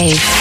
Wave.